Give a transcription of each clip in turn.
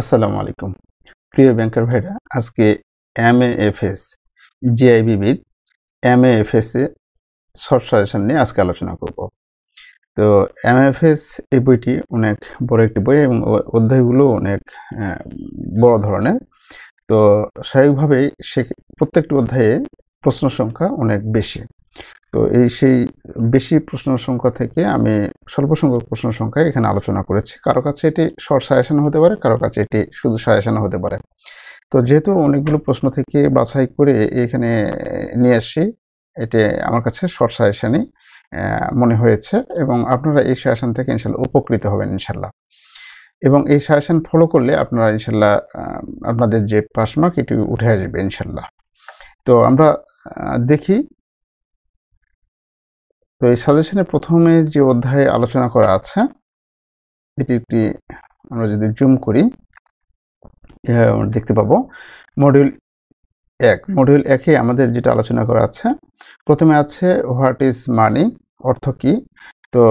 আসসালামু আলাইকুম। প্রিয় ব্যাংকার ভাইরা, আজকে এম এফ এস জিআইবিবির এম এফ এস এ শর্ট সাজেশন নিয়ে আজকে আলোচনা করব। তো এম এফ এস এই বইটি অনেক বড় একটি বই এবং অধ্যায়গুলো অনেক বড় ধরনের। তো স্বাভাবিকভাবেই সে প্রত্যেকটি অধ্যায়ে প্রশ্ন সংখ্যা অনেক বেশি। তো এই সেই বেশি প্রশ্ন সংখ্যা থেকে আমি স্বল্প সংখ্যক প্রশ্ন সংখ্যা এখানে আলোচনা করেছি। কারও কাছে এটি শর্ট সাজেশন হতে পারে, কারও কাছে এটি শুধু সাজেশন হতে পারে। তো যেহেতু অনেকগুলো প্রশ্ন থেকে বাছাই করে এখানে নিয়ে আসছি, এটি আমার কাছে শর্ট সাজেশনই মনে হয়েছে এবং আপনারা এই সাজেশন থেকে ইনশাল্লাহ উপকৃত হবেন ইনশাল্লাহ। এবং এই সাজেশন ফলো করলে আপনারা ইনশাল্লাহ আপনাদের যে পাস মার্ক এটি উঠে আসবে ইনশাল্লাহ। তো আমরা দেখি তো এই সাজেশনে প্রথমে যে অধ্যায়ে আলোচনা করা আছে, এটি একটি আমরা যদি জুম করি দেখতে পাবো। মডিউল এক মডিউল একে আমাদের যেটা আলোচনা করা আছে, প্রথমে আছে হোয়াট ইজ মানি অর্থ কি? তো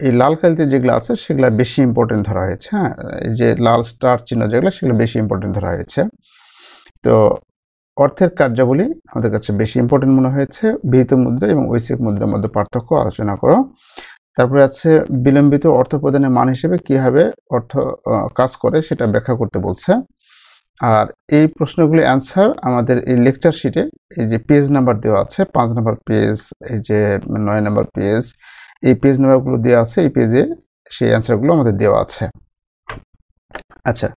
এই লাল কালিতে যেগুলো আছে, সেগুলো বেশি ইম্পর্টেন্ট ধরা হয়েছে হ্যাঁ? এই যে লাল স্টার চিহ্ন যেগুলো, সেগুলো বেশি ইম্পর্টেন্ট ধরা হয়েছে। তো অর্থের কার্যাবলী আমাদের কাছে বেশি ইম্পর্টেন্ট মনে হয়েছে। বিহিত মুদ্রা এবং ঐচ্ছিক মুদ্রার মধ্যে পার্থক্য আলোচনা করো। তারপরে আছে বিলম্বিত অর্থ প্রদানের মান হিসেবে কীভাবে অর্থ কাজ করে সেটা ব্যাখ্যা করতে বলছে। আর এই প্রশ্নগুলি অ্যান্সার আমাদের এই লেকচার শিটে এই যে পেজ নাম্বার দেওয়া আছে, পাঁচ নাম্বার পেজ এই যে নয় নাম্বার পেজ এই পেজ নাম্বারগুলো দেওয়া আছে, এই পেজে সেই অ্যান্সারগুলো আমাদের দেওয়া আছে। আচ্ছা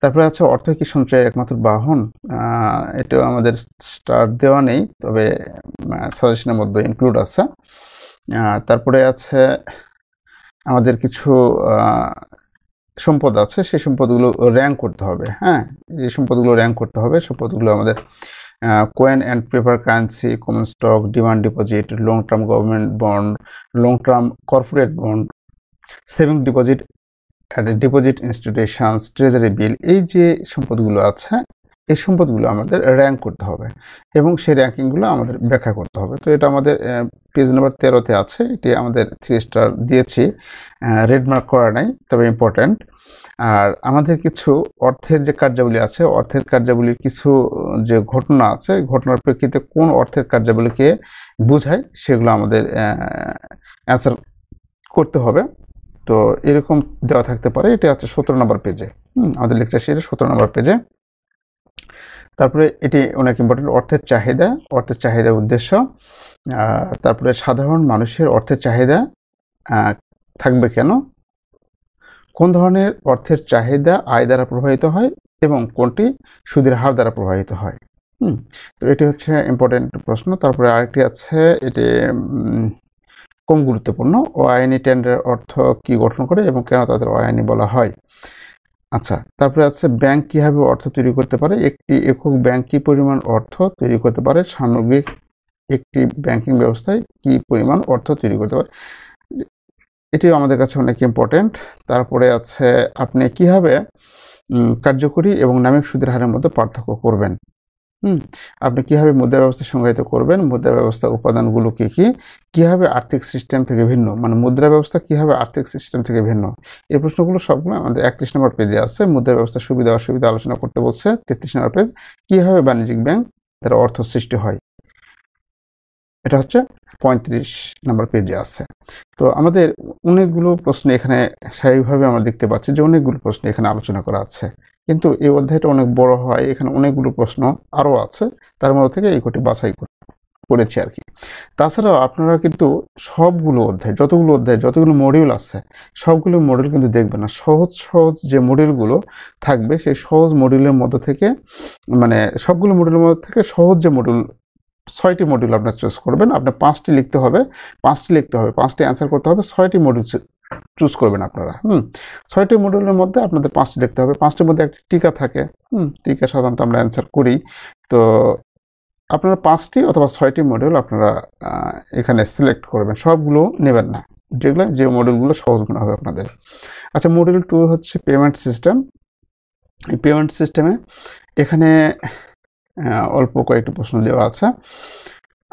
তারপরে আছে অর্থ কি সঞ্চয়ের একমাত্র বাহন? এটাও আমাদের স্টার্ট দেওয়া নেই, তবে সাজেশনের মধ্যে ইনক্লুড আছে। তারপরে আছে আমাদের কিছু সম্পদ আছে, সেই সম্পদগুলো র্যাঙ্ক করতে হবে হ্যাঁ? এই সম্পদগুলো র্যাঙ্ক করতে হবে, সম্পদগুলো আমাদের coin and paper currency common stock demand deposit long term government bond long term corporate bond saving deposit deposit institutions treasury bill এই যে সম্পদগুলো আছে, এই সম্পদগুলো আমাদের র্যাঙ্ক করতে হবে এবং সেই র্যাঙ্কিংগুলো আমাদের ব্যাখ্যা করতে হবে। তো এটা আমাদের পেজ নাম্বার তেরোতে আছে, এটি আমাদের থ্রি স্টার দিয়েছি রেড মার্ক করা নাই, তবে ইম্পর্ট্যান্ট আর আমাদের কিছু অর্থের যে কার্যাবলী আছে, অর্থের কার্যাবলীর কিছু যে ঘটনা আছে, ঘটনার প্রেক্ষিতে কোন অর্থের কার্যাবলীকে বোঝায়, সেগুলো আমাদের অ্যান্সার করতে হবে। তো এরকম দেওয়া থাকতে পারে। এটা আছে সতেরো নম্বর পেজে আমাদের লেকচার শিটে সতেরো নম্বর পেজে তারপরে এটি অনেক ইম্পর্টেন্ট অর্থের চাহিদা অর্থের চাহিদা উদ্দেশ্য তারপরে সাধারণ মানুষের অর্থের চাহিদা থাকবে কেন? কোন ধরনের অর্থের চাহিদা আয় দ্বারা প্রভাবিত হয় এবং কোনটি সুদের হার দ্বারা প্রভাবিত হয়? তো এটি হচ্ছে ইম্পর্টেন্ট প্রশ্ন। তারপরে আরেকটি আছে, এটি কম গুরুত্বপূর্ণ? ও আইনি টেন্ডার অর্থ কি গঠন করে এবং কেন তাদের আইনি বলা হয়? আচ্ছা তারপরে আছে ব্যাংক কীভাবে অর্থ তৈরি করতে পারে? একটি একক ব্যাংক কী পরিমাণ অর্থ তৈরি করতে পারে? সামগ্রিক একটি ব্যাংকিং ব্যবস্থায় কি পরিমাণ অর্থ তৈরি করতে পারে? এটিও আমাদের কাছে অনেক ইম্পর্টেন্ট তারপরে আছে, আপনি কীভাবে কার্যকরী এবং নামিক সুদের হারের মধ্যে পার্থক্য করবেন? হুম, আপনি কীভাবে মুদ্রা ব্যবস্থা সংজ্ঞায়িত করবেন? মুদ্রা ব্যবস্থা উপাদানগুলো কি কি? কীভাবে আর্থিক সিস্টেম থেকে ভিন্ন? মানে মুদ্রা ব্যবস্থা কীভাবে আর্থিক সিস্টেম থেকে ভিন্ন? এই প্রশ্নগুলো সবগুলো আমাদের একত্রিশ নম্বর পেজে আছে। মুদ্রা ব্যবস্থার সুবিধা, অসুবিধা আলোচনা করতে বলছে তেত্রিশ নম্বর পেজ কীভাবে বাণিজ্যিক ব্যাংক তার অর্থ সৃষ্টি হয়? এটা হচ্ছে পঁয়ত্রিশ নম্বর পেজে আছে। তো আমাদের অনেকগুলো প্রশ্ন এখানে স্বাভাবিকভাবে আমরা দেখতে পাচ্ছি যে অনেকগুলো প্রশ্ন এখানে আলোচনা করা আছে। কিন্তু এই অধ্যায়টা অনেক বড় হয়, এখানে অনেকগুলো প্রশ্ন আরও আছে, তার মধ্যে থেকে এই কটি বাছাই করে- করেছি আর কি। তাছাড়াও আপনারা কিন্তু সবগুলো অধ্যায়, যতগুলো অধ্যায়, যতগুলো মডিউল আছে, সবগুলো মডিউল কিন্তু দেখবেন না, সহজ সহজ যে মডিউলগুলো থাকবে, সেই সহজ মডিউলের মধ্য থেকে মানে সবগুলো মডিউলের মধ্যে থেকে সহজ যে মডিউল ছয়টি মডিউল আপনার চুজ করবেন, আপনার পাঁচটি লিখতে হবে, পাঁচটি লিখতে হবে, পাঁচটি অ্যান্সার করতে হবে, ছয়টি মডিউল চুজ করবেন আপনারা, হুম। ছয়টি মডিউলের মধ্যে আপনাদের পাঁচটি লিখতে হবে, পাঁচটির মধ্যে একটি টিকা থাকে, হুম, টিকা সাধারণত আমরা অ্যান্সার করি। তো আপনারা পাঁচটি অথবা ছয়টি মডিউল আপনারা এখানে সিলেক্ট করবেন, সবগুলো নেবেন না। যেগুলো, যে মডিউলগুলো সহজ মনে হবে আপনাদের। আচ্ছা মডিউল টু হচ্ছে পেমেন্ট সিস্টেম এই পেমেন্ট সিস্টেমে এখানে অল্প কয়েকটি প্রশ্ন দেওয়া আছে।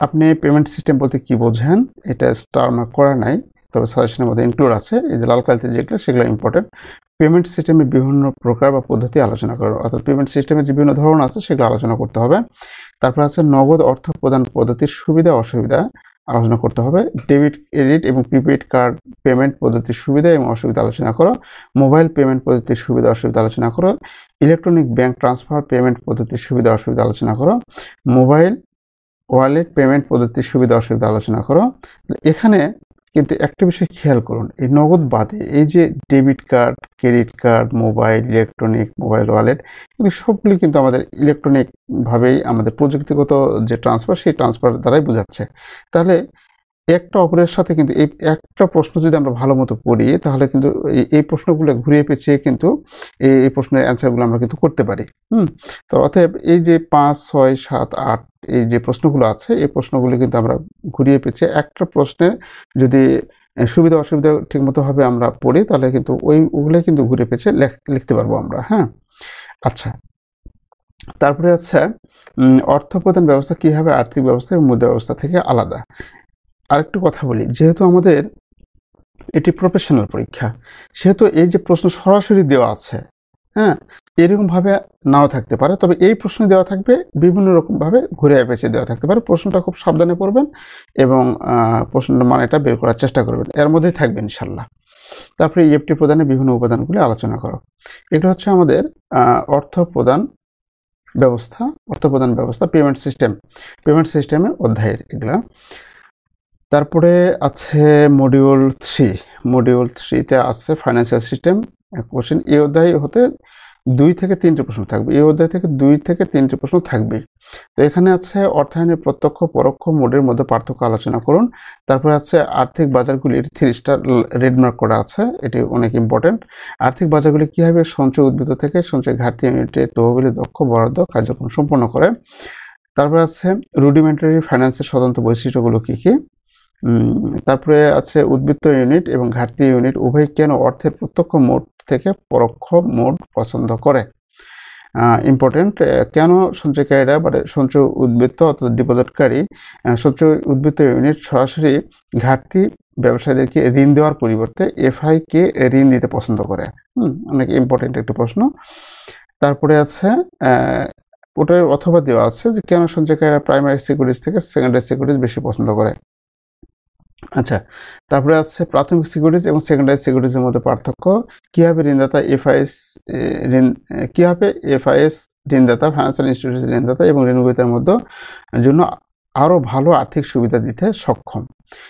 আপনি পেমেন্ট সিস্টেম বলতে কি বোঝেন? এটা স্টার মার্ক করা নাই। তবে সাজেশনের মধ্যে ইনক্লুড আছে। এই যে লাল কালিতে যেগুলো সেগুলো ইম্পর্টেন্ট পেমেন্ট সিস্টেমে বিভিন্ন প্রকার বা পদ্ধতি আলোচনা করো। অর্থাৎ পেমেন্ট সিস্টেমের যে বিভিন্ন ধরন আছে, সেগুলো আলোচনা করতে হবে। তারপর আছে নগদ অর্থ প্রদান পদ্ধতির সুবিধা, অসুবিধা আলোচনা করতে হবে। ডেবিট ক্রেডিট এবং প্রিপেড কার্ড পেমেন্ট পদ্ধতির সুবিধা এবং অসুবিধা আলোচনা করো। মোবাইল পেমেন্ট পদ্ধতির সুবিধা, অসুবিধা আলোচনা করো। ইলেকট্রনিক ব্যাংক ট্রান্সফার পেমেন্ট পদ্ধতির সুবিধা, অসুবিধা আলোচনা করো। মোবাইল ওয়ালেট পেমেন্ট পদ্ধতির সুবিধা, অসুবিধা আলোচনা করো। এখানে কিন্তু একটা বিষয় খেয়াল করুন, এই নগদ বাদে এই যে debit card credit card mobile electronic mobile wallet এগুলি সবগুলি কিন্তু আমাদের ইলেকট্রনিকভাবেই আমাদের প্রযুক্তিগত যে ট্রান্সফার সেই ট্রান্সফার দ্বারাই বোঝাচ্ছে। তাহলে একটা অপরের সাথে কিন্তু এই একটা প্রশ্ন যদি আমরা ভালো মতো পড়ি তাহলে কিন্তু এই প্রশ্নগুলো ঘুরিয়ে পেঁচিয়ে কিন্তু এই এই প্রশ্নের অ্যান্সারগুলো আমরা কিন্তু করতে পারি। হুম? তো অতএব এই যে পাঁচ, ছয়, সাত, আট এই যে প্রশ্নগুলো আছে, এই প্রশ্নগুলো কিন্তু আমরা ঘুরিয়ে পেয়েছি। একটা প্রশ্নের যদি সুবিধা অসুবিধা ঠিকমতোভাবে আমরা পড়ি, তাহলে কিন্তু ওই ওগুলো কিন্তু ঘুরে পেঁচিয়ে লিখতে পারব আমরা হ্যাঁ? আচ্ছা। তারপরে আছে অর্থ প্রদান ব্যবস্থা কীভাবে আর্থিক ব্যবস্থা এবং মুদ্রা ব্যবস্থা থেকে আলাদা? আরেকটু কথা বলি, যেহেতু আমাদের এটি প্রফেশনাল পরীক্ষা, সেহেতু এই যে প্রশ্ন সরাসরি দেওয়া আছে হ্যাঁ এরকমভাবে নাও থাকতে পারে। তবে এই প্রশ্ন দেওয়া থাকবে, বিভিন্ন রকমভাবে ঘুরে পেঁচে দেওয়া থাকতে পারে। প্রশ্নটা খুব সাবধানে পড়বেন এবং প্রশ্নটার মানেটা বের করার চেষ্টা করবেন। এর মধ্যেই থাকবে ইনশাল্লাহ। তারপরে ইএফটি প্রদানের বিভিন্ন উপাদানগুলি আলোচনা করো। এটা হচ্ছে আমাদের অর্থ প্রদান ব্যবস্থা, অর্থ প্রদান ব্যবস্থা পেমেন্ট সিস্টেম পেমেন্ট সিস্টেমে অধ্যায়ের এগুলা। তারপরে আছে মডিউল থ্রি মডিউল থ্রিতে আছে ফাইন্যান্সিয়াল সিস্টেম কোশ্চেন এই অধ্যায় হতে দুই থেকে তিনটে প্রশ্ন থাকবে। এই অধ্যায় থেকে দুই থেকে তিনটে প্রশ্ন থাকবে। তো এখানে আছে অর্থায়নের প্রত্যক্ষ, পরোক্ষ মোডের মধ্যে পার্থক্য আলোচনা করুন। তারপরে আছে আর্থিক বাজারগুলির থ্রি স্টার রেডমার্ক করা আছে, এটি অনেক ইম্পর্টেন্ট। আর্থিক বাজারগুলি কীভাবে সঞ্চয় উদ্ভিদ থেকে সঞ্চয় ঘাটতি ইউনিটের তহবিলে দক্ষ, বরাদ্দ, কার্যক্রম সম্পন্ন করে? তারপরে আছে, রুডিমেন্টারি ফাইন্যান্সের স্বতন্ত্র বৈশিষ্ট্যগুলো কী কী? তারপরে আছে উদ্বৃত্ত ইউনিট এবং ঘাটতি ইউনিট। উভয় কেন অর্থের প্রত্যক্ষ মোড থেকে পরোক্ষ মোড পছন্দ করে? ইম্পর্টেন্ট কেন সঞ্চয়কারীরা মানে সঞ্চয় উদ্বৃত্ত অর্থাৎ ডিপোজিটকারী সঞ্চয় উদ্বৃত্ত ইউনিট সরাসরি ঘাটতি ব্যবসায়ীদেরকে ঋণ দেওয়ার পরিবর্তে এফআইকে ঋণ দিতে পছন্দ করে? হুম, অনেক ইম্পর্টেন্ট একটি প্রশ্ন। তারপরে আছে ওটার অথবা দেওয়া আছে যে কেন সঞ্চয়কারীরা প্রাইমারি সিকিউরিটিজ থেকে সেকেন্ডারি সিকিউরিটিজ বেশি পছন্দ করে? আচ্ছা তারপরে আছে প্রাথমিক সিকিউরিটিজ এবং সেকেন্ডারি সিকিউরিটিজের মধ্যে পার্থক্য। কীভাবে ঋণদাতা এফআইএস ঋণ কীভাবে এফআইএস ঋণদাতা ফাইন্যান্সিয়াল ইনস্টিটিউট ঋণদাতা এবং ঋণগ্রহীতার মধ্যে জন্য আরও ভালো আর্থিক সুবিধা দিতে সক্ষম?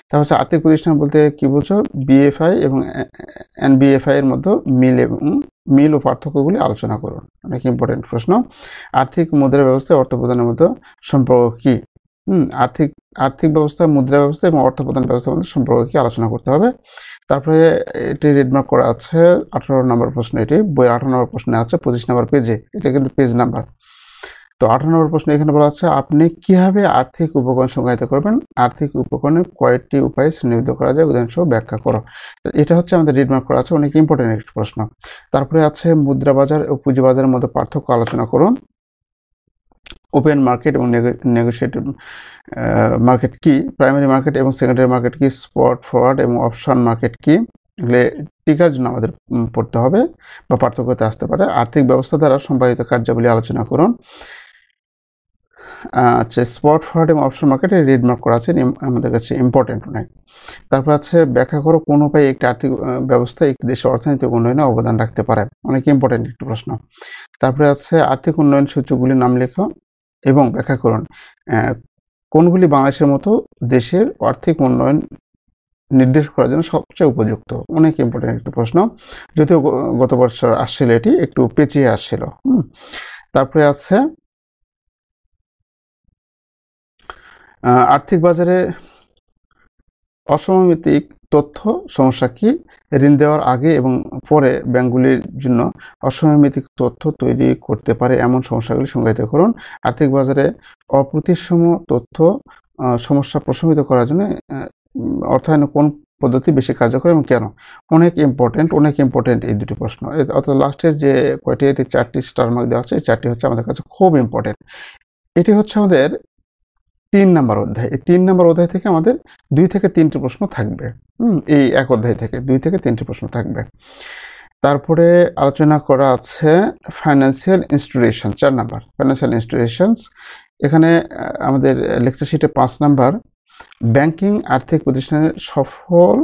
তারপর হচ্ছে আর্থিক প্রতিষ্ঠান বলতে কি বলছো? বিএফআই এবং এনবিএফআই এর মধ্যে মিল এবং, মিল ও পার্থক্যগুলি আলোচনা করুন। অনেক ইম্পর্টেন্ট প্রশ্ন। আর্থিক মুদ্রা ব্যবস্থায় অর্থ প্রদানের মধ্যে সম্পর্ক কী? হুম, আর্থিক আর্থিক ব্যবস্থা, মুদ্রা ব্যবস্থা এবং অর্থ প্রদান ব্যবস্থার মধ্যে সম্পর্কে আলোচনা করতে হবে। তারপরে এটি রেডমার্ক করা আছে, আঠারো নম্বর প্রশ্ন এটি, বইয়ের আঠারো নম্বর প্রশ্নে আছে, পঁচিশ নম্বর পেজে এটা কিন্তু পেজ নাম্বার তো আঠারো নম্বর প্রশ্ন এখানে বলা আছে, আপনি কীভাবে আর্থিক উপকরণ সংজ্ঞায়িত করবেন? আর্থিক উপকরণের কয়েকটি উপায়ে শ্রেণীবদ্ধ করা যায় উদাহরণসহ ব্যাখ্যা করো। এটা হচ্ছে আমাদের রিডমার্ক করা আছে, অনেক ইম্পর্টেন্ট একটি প্রশ্ন। তারপরে আছে মুদ্রা বাজার ও পুঁজিবাজারের মধ্যে পার্থক্য আলোচনা করুন। ওপেন মার্কেট এবং নেগোসিয়েটিভ মার্কেট কি প্রাইমারি মার্কেট এবং সেকেন্ডারি মার্কেট কি স্পট ফরওয়ার্ড এবং অপশন মার্কেট কি এগুলো টিকার জন্য আমাদের পড়তে হবে বা পার্থক্যতে আসতে পারে। আর্থিক ব্যবস্থা দ্বারা সম্পাদিত কার্যাবলী আলোচনা করুন। আচ্ছা স্পট ফরওয়ার্ড অপশন মার্কেটে রিড মার্ক করা আছে আমাদের কাছে ইম্পর্টেন্ট অনেক তারপর আছে ব্যাখ্যা করো কোন উপায়ে একটি আর্থিক ব্যবস্থা একটি দেশের অর্থনৈতিক উন্নয়নে অবদান রাখতে পারে। অনেক ইম্পর্টেন্ট একটি প্রশ্ন। তারপরে আছে আর্থিক উন্নয়ন সূচকগুলির নাম লেখো এবং ব্যাখ্যা করুন। কোনগুলি বাংলাদেশের মতো দেশের আর্থিক উন্নয়ন নির্দেশ করার জন্য সবচেয়ে উপযুক্ত? অনেক ইম্পর্টেন্ট একটি প্রশ্ন। যদিও গত বছর আসছিল এটি, একটু পেঁচিয়ে আসছিল। তারপরে আছে আর্থিক বাজারে অসমমিতিক তথ্য সমস্যা কি? ঋণ দেওয়ার আগে এবং পরে ব্যাংকগুলির জন্য অসমমিতিক তথ্য তৈরি করতে পারে এমন সমস্যাগুলি সংজ্ঞায়িত করুন। আর্থিক বাজারে অপ্রতিসম তথ্য সমস্যা প্রশমিত করার জন্য অর্থায়ন কোন পদ্ধতি বেশি কার্যকর এবং কেন? অনেক ইম্পর্টেন্ট অনেক ইম্পর্টেন্ট এই দুটি প্রশ্ন। অর্থাৎ লাস্টের যে কয়টি, এটি চারটি স্টার মার্ক দেওয়া হচ্ছে এই চারটি হচ্ছে আমাদের কাছে খুব ইম্পর্টেন্ট এটি হচ্ছে আমাদের তিন নম্বর অধ্যায়। এই তিন নম্বর অধ্যায় থেকে আমাদের দুই থেকে তিনটি প্রশ্ন থাকবে। এই এক অধ্যায় থেকে দুই থেকে তিনটি প্রশ্ন থাকবে। তারপরে আলোচনা করা আছে ফাইন্যান্সিয়াল ইনস্টিটিউশন চার নাম্বার। ফাইন্যান্সিয়াল ইনস্টিটিউশনস এখানে আমাদের লেকচার শিটে পাঁচ নাম্বার। ব্যাংকিং আর্থিক প্রতিষ্ঠানের সফল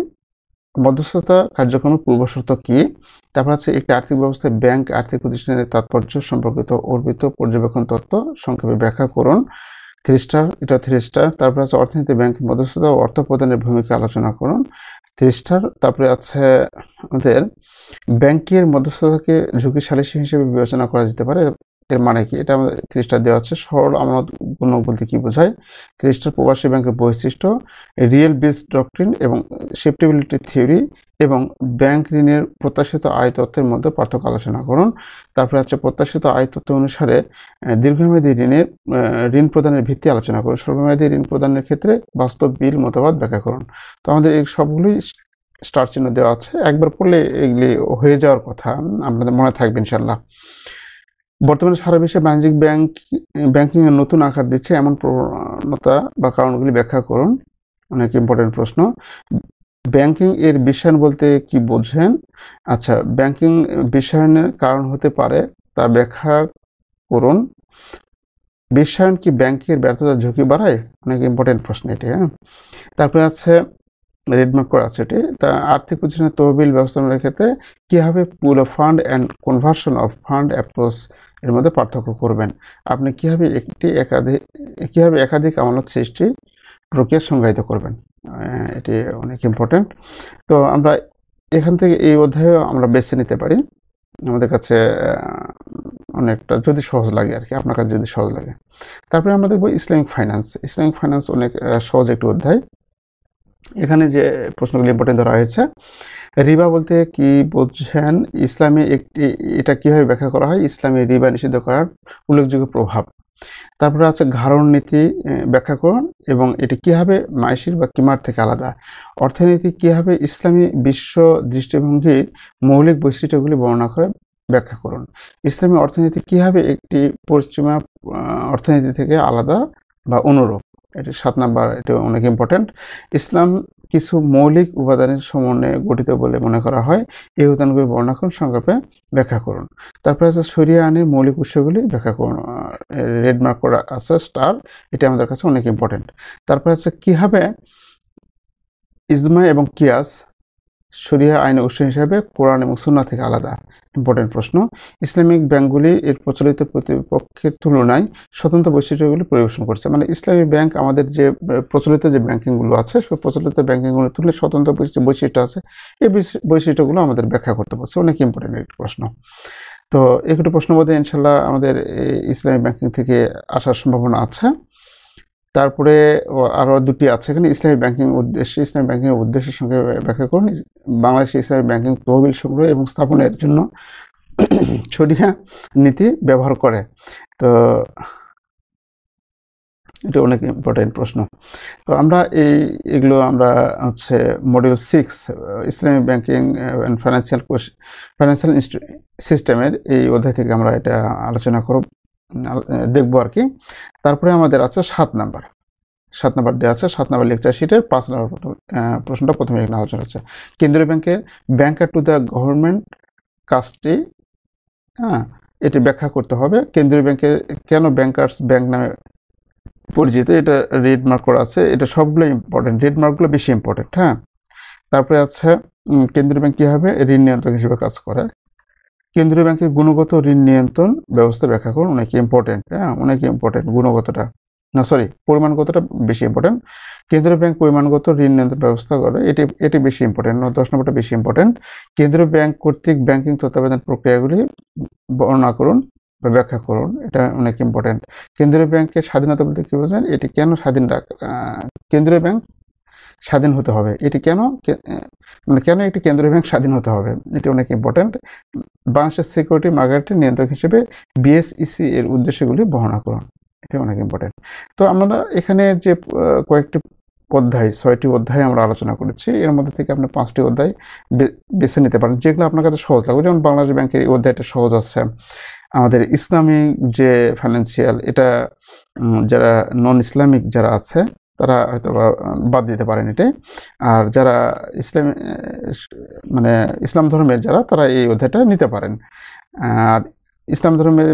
মধ্যস্থতা কার্যক্রমের পূর্বশর্ত কি? তারপর আছে একটি আর্থিক ব্যবস্থায় ব্যাংক আর্থিক প্রতিষ্ঠানের তাৎপর্য সম্পর্কিত অর্পিত পর্যবেক্ষণ তত্ত্ব সংক্ষেপে ব্যাখ্যা করুন। থ্রি স্টার এটা থ্রি স্টার তারপরে আছে অর্থনীতি ব্যাংকের মধ্যস্থতা ও অর্থ প্রদানের ভূমিকা আলোচনা করুন। থ্রি স্টার তারপরে আছে আমাদের ব্যাংকের মধ্যস্থতাকে ঝুঁকি সালিসি হিসেবে বিবেচনা করা যেতে পারে। এর মানে কি? এটা আমাদের থ্রি দেওয়া হচ্ছে। সরল আমানত গুণক বলতে কি বোঝায়? খ্রিস্টার প্রবাসী ব্যাংকের বৈশিষ্ট্য, রিয়েল বেস ডক্ট্রিন এবং শিফটেবিলিটি থিওরি এবং ব্যাংক ঋণের প্রত্যাশিত আয় তত্ত্বের মধ্যে পার্থক্য আলোচনা করুন। তারপরে হচ্ছে প্রত্যাশিত আয় তত্ত্ব অনুসারে দীর্ঘমেয়াদী ঋণের ঋণ প্রদানের ভিত্তি আলোচনা করুন। স্বল্পমেয়াদী ঋণ প্রদানের ক্ষেত্রে বাস্তব বিল মতবাদ ব্যাখ্যা করুন। তো আমাদের এই সবগুলোই স্টার চিহ্ন দেওয়া আছে। একবার পড়লে এগুলি হয়ে যাওয়ার কথা আপনাদের মনে থাকবে ইনশাল্লাহ বর্তমানে সারা বিশ্বে বাণিজ্যিক ব্যাংক ব্যাংকিং এর নতুন আকার দিচ্ছে। এমন প্রবণতা বা কারণগুলি ব্যাখ্যা করুন। অনেক ইম্পর্টেন্ট প্রশ্ন। ব্যাংকিং এর বিশ্বায়ন বলতে কি বোঝেন? আচ্ছা ব্যাংকিং বিশ্বায়নের কারণ হতে পারে তা ব্যাখ্যা করুন। বিশ্বায়ন কি ব্যাংকের ব্যর্থতার ঝুঁকি বাড়ায়? অনেক ইম্পর্টেন্ট প্রশ্ন এটি হ্যাঁ। তারপরে আছে রেডমার্ক করা আছে এটি, তা আর্থিক প্রতিষ্ঠানের তহবিল ব্যবস্থাপনার ক্ষেত্রে কীভাবে pool of fund and conversion of fund approach এর মধ্যে পার্থক্য করবেন? আপনি কীভাবে একটি একাধিক, কীভাবে একাধিক আমানত সৃষ্টি প্রক্রিয়া সংজ্ঞায়িত করবেন? এটি অনেক ইম্পর্ট্যান্ট তো আমরা এখান থেকে এই অধ্যায়ে আমরা বেছে নিতে পারি। আমাদের কাছে অনেকটা যদি সহজ লাগে আর কি, আপনার কাছে যদি সহজ লাগে। তারপরে আমরা দেখব ইসলামিক ফাইন্যান্স ইসলামিক ফাইন্যান্স অনেক সহজ একটি অধ্যায়। এখানে যে প্রশ্নগুলি ইম্পর্টেন্ট ধরা হয়েছে, রিবা বলতে কি বোঝেন? ইসলামে একটি, এটা কীভাবে ব্যাখ্যা করা হয়? ইসলামে রিবা নিষিদ্ধ করার উল্লেখযোগ্য প্রভাব। তারপরে আছে ঘারণ নীতি ব্যাখ্যা করুন এবং এটি কীভাবে মাইশির বা কিমার থেকে আলাদা? অর্থনীতি কীভাবে ইসলামী বিশ্ব দৃষ্টিভঙ্গির মৌলিক বৈশিষ্ট্যগুলি বর্ণনা করে ব্যাখ্যা করুন ইসলামী অর্থনীতি কীভাবে একটি পশ্চিমা অর্থনীতি থেকে আলাদা বা অনুরূপ? এটি সাত নাম্বার, এটি অনেক ইম্পর্টেন্ট ইসলাম কিছু মৌলিক উপাদানের সমন্বয়ে গঠিত বলে মনে করা হয়। এই উপাদানগুলি বর্ণনা করুন সংক্ষেপে ব্যাখ্যা করুন। তারপরে আছে সরিয়া আইনের মৌলিক উৎসগুলি ব্যাখ্যা করুন। রেডমার্ক করা আছে স্টার এটা আমাদের কাছে অনেক ইম্পর্টেন্ট তারপরে আছে কীভাবে ইজমা এবং কিয়াস শরিয়া আইনের উৎস হিসাবে কোরআন এবং সুন্নাহ থেকে আলাদা। ইম্পর্টেন্ট প্রশ্ন। ইসলামিক ব্যাংকগুলি এর প্রচলিত প্রতিপক্ষের তুলনায় স্বতন্ত্র বৈশিষ্ট্যগুলি পরিবেশন করছে। মানে ইসলামী ব্যাংক আমাদের যে, প্রচলিত যে ব্যাংকিংগুলো আছে, সেই প্রচলিত ব্যাংকিংগুলোর তুলনায় স্বতন্ত্র বৈশিষ্ট্য- আছে। এই বৈশিষ্ট্যগুলো আমাদের ব্যাখ্যা করতে পারছে অনেক ইম্পর্টেন্ট একটি প্রশ্ন। তো একটু প্রশ্ন মধ্যে ইনশাল্লাহ আমাদের এই ইসলামী ব্যাংকিং থেকে আসার সম্ভাবনা আছে। তারপরে আরও দুটি আছে এখানে, ইসলামী ব্যাংকিং উদ্দেশ্যে, ইসলামী ব্যাংকিংয়ের উদ্দেশ্যের সঙ্গে ব্যাখ্যা করুন। বাংলাদেশে ইসলামী ব্যাংকিং তহবিল সংগ্রহ এবং স্থাপনের জন্য ছড়িয়া নীতি ব্যবহার করে। তো, এটা অনেক ইম্পর্টেন্ট প্রশ্ন। তো আমরা এই, এগুলো আমরা হচ্ছে module six Islami banking and financial financial সিস্টেমের এই অধ্যায় থেকে আমরা এটা আলোচনা করব। দেখব আর কি। তারপরে আমাদের আছে সাত নাম্বার। সাত নাম্বার দেওয়া আছে, সাত নাম্বার লেকচার শিটের পাঁচ নাম্বার প্রশ্নটা প্রথমে এখানে আলোচনা হচ্ছে। কেন্দ্রীয় ব্যাংকের ব্যাংকার টু দ্য গভর্নমেন্ট কাজটি হ্যাঁ এটি ব্যাখ্যা করতে হবে। কেন্দ্রীয় ব্যাংকের কেন ব্যাংকার্স ব্যাংক নামে পরিচিত? এটা রেড মার্ক করা আছে। এটা সবগুলো ইম্পর্টেন্ট রেড মার্কগুলো বেশি ইম্পর্টেন্ট হ্যাঁ? তারপরে আছে কেন্দ্রীয় ব্যাংক কীভাবে ঋণ নিয়ন্ত্রক হিসেবে কাজ করে। কেন্দ্রীয় ব্যাংকের গুণগত ঋণ নিয়ন্ত্রণ ব্যবস্থা ব্যাখ্যা করুন। অনেক ইম্পর্টেন্ট হ্যাঁ? অনেক ইম্পর্টেন্ট গুণগতটা। না সরি পরিমাণগতটা বেশি ইম্পর্টেন্ট কেন্দ্রীয় ব্যাংক পরিমাণগত ঋণ নিয়ন্ত্রণ ব্যবস্থা করে, এটি এটি বেশি ইম্পর্টেন্ট দশ নম্বরটা বেশি ইম্পর্টেন্ট কেন্দ্রীয় ব্যাংক কর্তৃক ব্যাংকিং তত্ত্বাবধান প্রক্রিয়াগুলি বর্ণনা করুন বা ব্যাখ্যা করুন, এটা অনেক ইম্পর্টেন্ট কেন্দ্রীয় ব্যাংকের স্বাধীনতা বলতে কী বোঝেন এটি কেন স্বাধীন রাখ কেন্দ্রীয় ব্যাংক স্বাধীন হতে হবে? এটি কেন মানে কেন একটি কেন্দ্রীয় ব্যাংক স্বাধীন হতে হবে? এটি অনেক ইম্পর্টেন্ট বাংলাদেশের সিকিউরিটি মার্কেটের নিয়ন্ত্রক হিসেবে বিএসইসি এর উদ্দেশ্যগুলি বর্ণনা করুন। এটি অনেক ইম্পর্টেন্ট তো আমরা এখানে যে কয়েকটি অধ্যায়, ছয়টি অধ্যায় আমরা আলোচনা করেছি। এর মধ্যে থেকে আপনি পাঁচটি অধ্যায় বেছে নিতে পারেন, যেগুলো আপনার কাছে সহজ লাগবে। যেমন বাংলাদেশ ব্যাংকের এই অধ্যায়টা সহজ আছে। আমাদের ইসলামিক যে ফাইন্যান্সিয়াল এটা যারা নন ইসলামিক যারা আছে তারা হয়তো বাদ দিতে পারেন এটাই আর যারা ইসলাম মানে ইসলাম ধর্মের যারা, তারা এই অধ্যায়টা নিতে পারেন। আর ইসলাম ধর্মের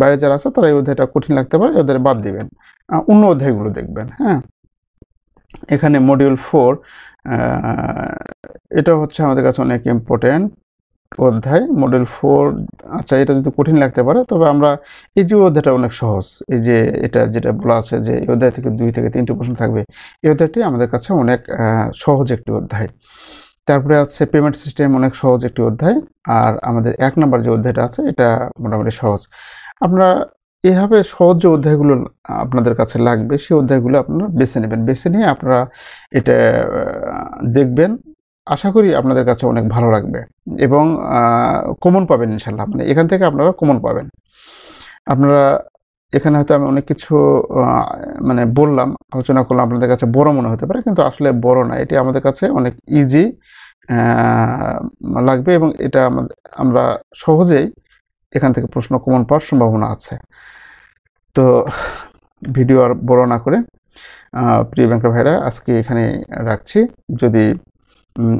বাইরে যারা আছে, তারা এই অধ্যায়টা কঠিন লাগতে পারে ওদের বাদ দিবেন। অন্য অধ্যায়গুলো দেখবেন হ্যাঁ। এখানে মডিউল ফোর এটা হচ্ছে আমাদের কাছে অনেক ইম্পর্টেন্ট অধ্যায় মডেল ফোর আচ্ছা এটা যদি কঠিন লাগতে পারে, তবে আমরা এই যে অধ্যায়টা অনেক সহজ। এই যে এটা যেটা বলা আছে যে এই অধ্যায় থেকে দুই থেকে তিনটি প্রশ্ন থাকবে। এই অধ্যায়টি আমাদের কাছে অনেক সহজ একটি অধ্যায়। তারপরে আছে পেমেন্ট সিস্টেম অনেক সহজ একটি অধ্যায়। আর আমাদের এক নম্বর যে অধ্যায়টা আছে, এটা মোটামুটি সহজ। আপনারা এভাবে সহজ যে অধ্যায়গুলো আপনাদের কাছে লাগবে, সেই অধ্যায়গুলো আপনারা বেছে নেবেন। বেছে নিয়ে আপনারা এটা দেখবেন আশা করি আপনাদের কাছে অনেক ভালো লাগবে এবং কমন পাবেন ইনশাল্লাহ। মানে এখান থেকে আপনারা কমন পাবেন। আপনারা এখানে হয়তো আমি অনেক কিছু মানে বললাম, আলোচনা করলাম, আপনাদের কাছে বড় মনে হতে পারে, কিন্তু আসলে বড় না। এটি আমাদের কাছে অনেক ইজি লাগবে এবং এটা আমরা সহজেই এখান থেকে প্রশ্ন কমন পাওয়ার সম্ভাবনা আছে। তো, ভিডিও আর বড় না করে প্রিয় ব্যাংকের ভাইরা, আজকে এখানে রাখছি। যদি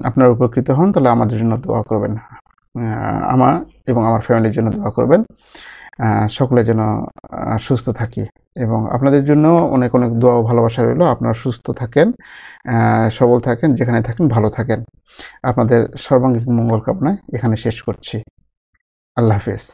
আপনারা উপকৃত হন, তাহলে আমাদের জন্য দোয়া করবেন। আমার এবং আমার ফ্যামিলির জন্য দোয়া করবেন। সকলে যেন সুস্থ থাকি এবং আপনাদের জন্য অনেক অনেক দোয়া ও ভালোবাসা রইল। আপনারা সুস্থ থাকেন সবল থাকেন, যেখানে থাকেন ভালো থাকেন। আপনাদের সর্বাঙ্গীন মঙ্গল কামনায় এখানে শেষ করছি। আল্লাহ হাফিজ।